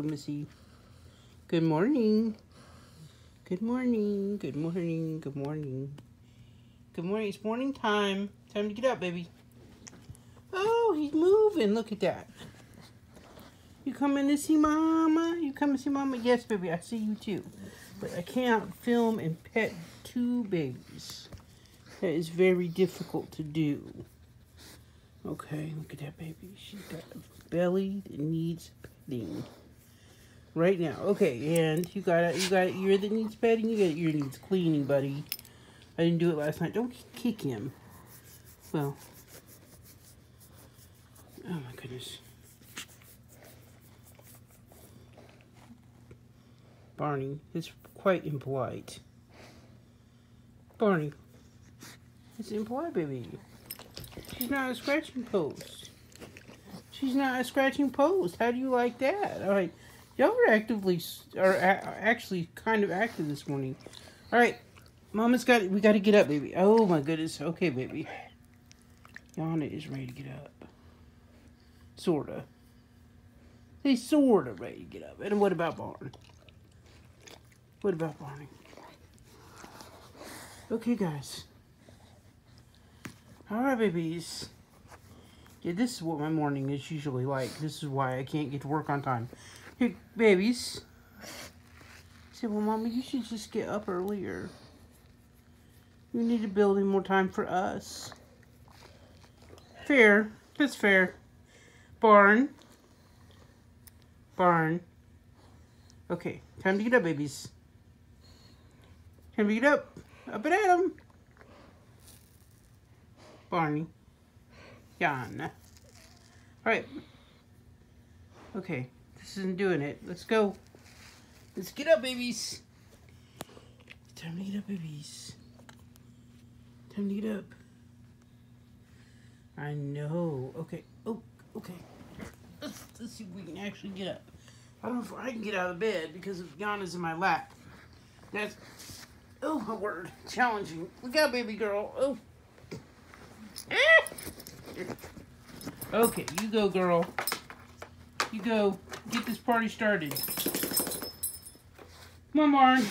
Missy. Good morning. Good morning. Good morning. Good morning. Good morning. It's morning time. Time to get up, baby. Oh, he's moving. Look at that. You coming to see Mama? You coming to see Mama? Yes, baby. I see you too. But I can't film and pet two babies. That is very difficult to do. Okay, look at that baby. She's got a belly that needs petting. Right now. Okay, and you got you got an ear that needs petting, you got an ear needs cleaning, buddy. I didn't do it last night. Don't kick him. Well. Oh my goodness. Barney is quite impolite. Barney. It's impolite, baby. She's not a scratching post. She's not a scratching post. How do you like that? All right. Y'all are actively, are actually kind of active this morning. All right. Mama's got, we got to get up, baby. Oh, my goodness. Okay, baby. Yana is ready to get up. Sorta. He's sorta ready to get up. And what about Barn? What about Barney? Okay, guys. Alright, babies. Yeah, this is what my morning is usually like. This is why I can't get to work on time. Here, babies. Say, well, Mama, you should just get up earlier. You need to build in more time for us. Fair. That's fair. Barn. Barn. Okay, time to get up, babies. Time to get up. Up and at 'em. Barney. Jan. Alright. Okay. This isn't doing it. Let's go. Let's get up, babies. Time to get up, babies. Time to get up. I know. Okay. Oh, okay. Let's, let's see if we can actually get up. I don't know if I can get out of bed because of Yana's in my lap. That's, oh my word, challenging. Look out, baby girl. Oh. Eh. Okay, you go, girl. You go. Get this party started. Come on, Barn.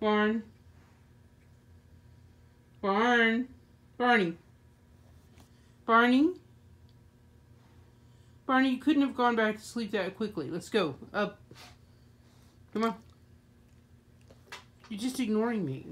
Barn. Barn. Barney. Barney? Barney, you couldn't have gone back to sleep that quickly. Let's go. Up. Come on. You're just ignoring me.